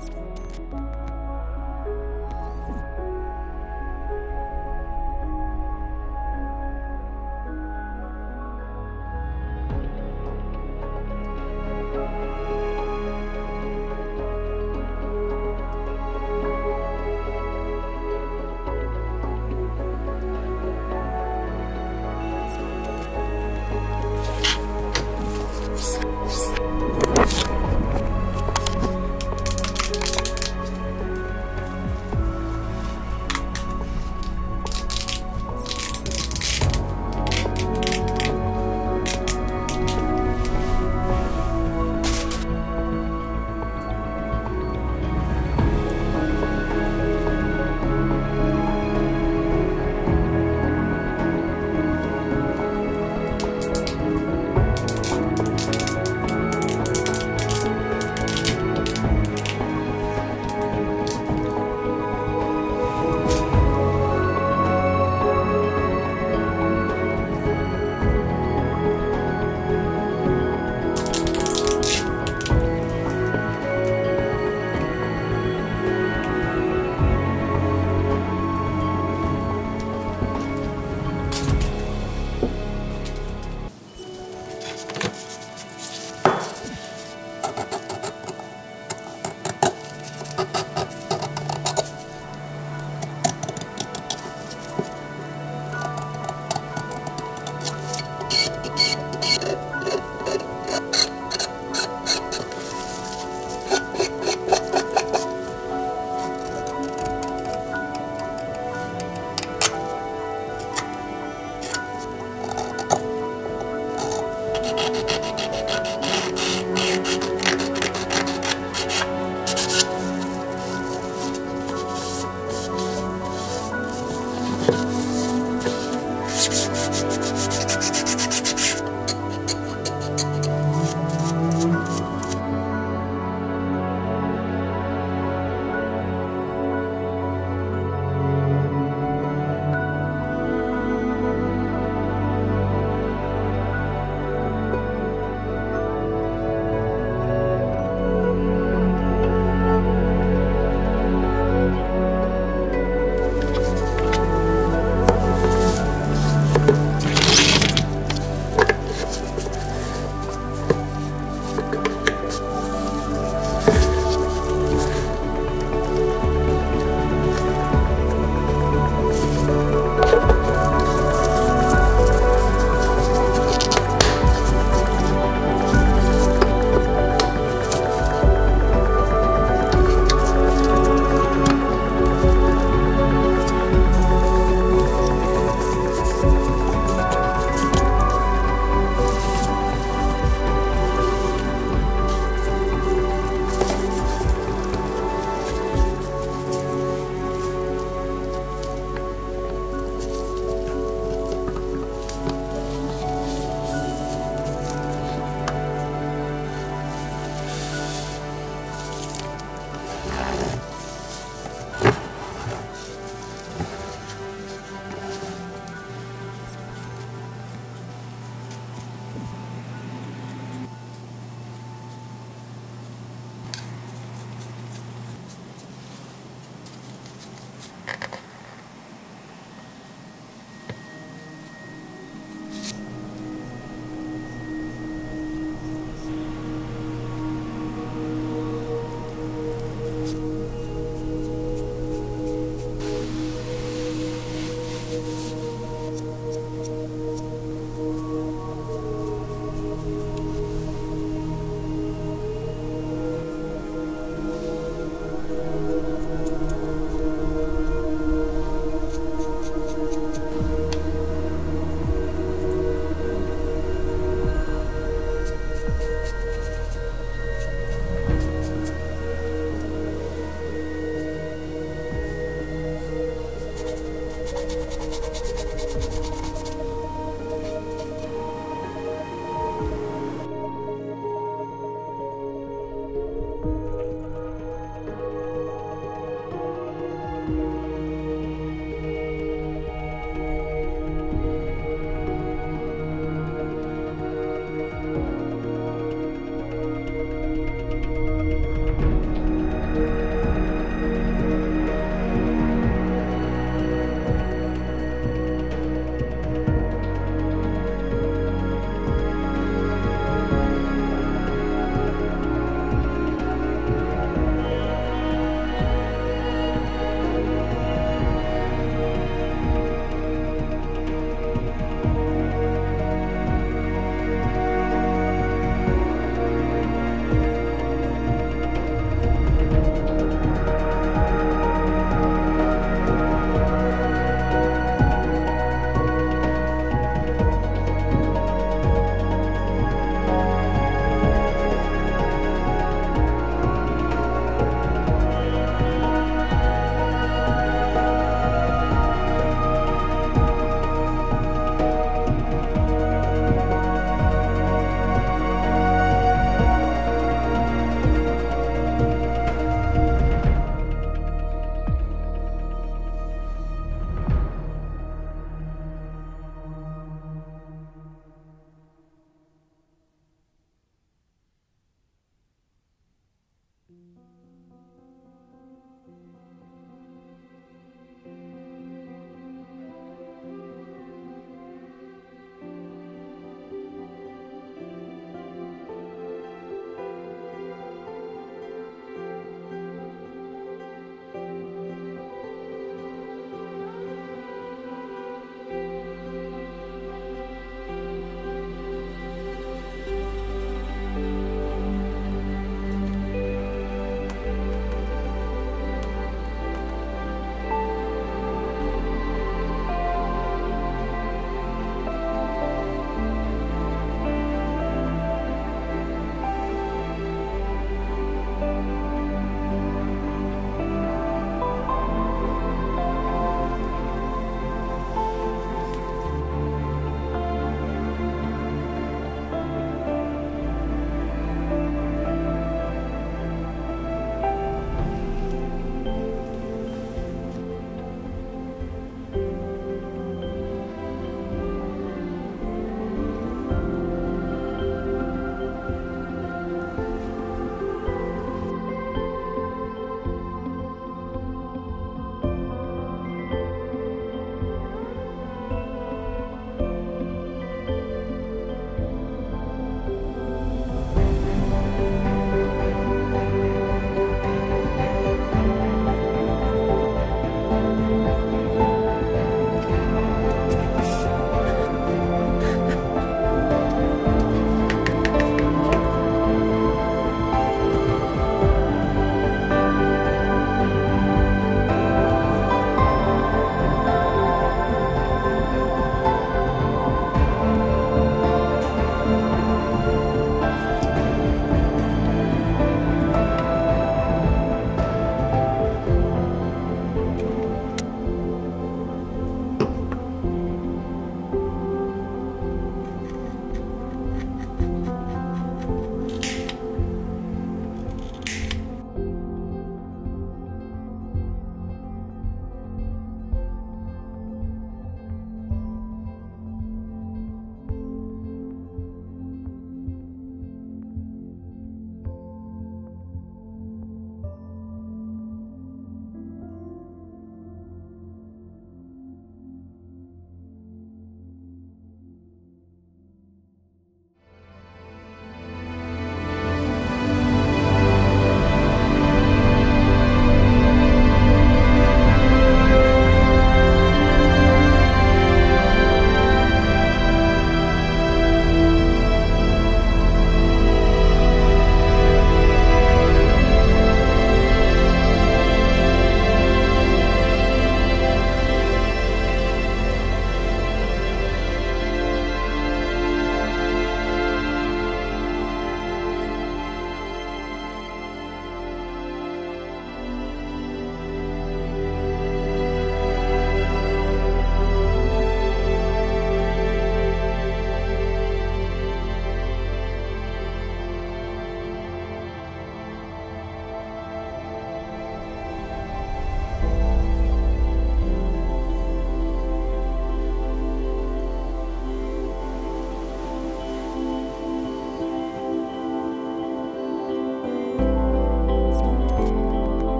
podcast.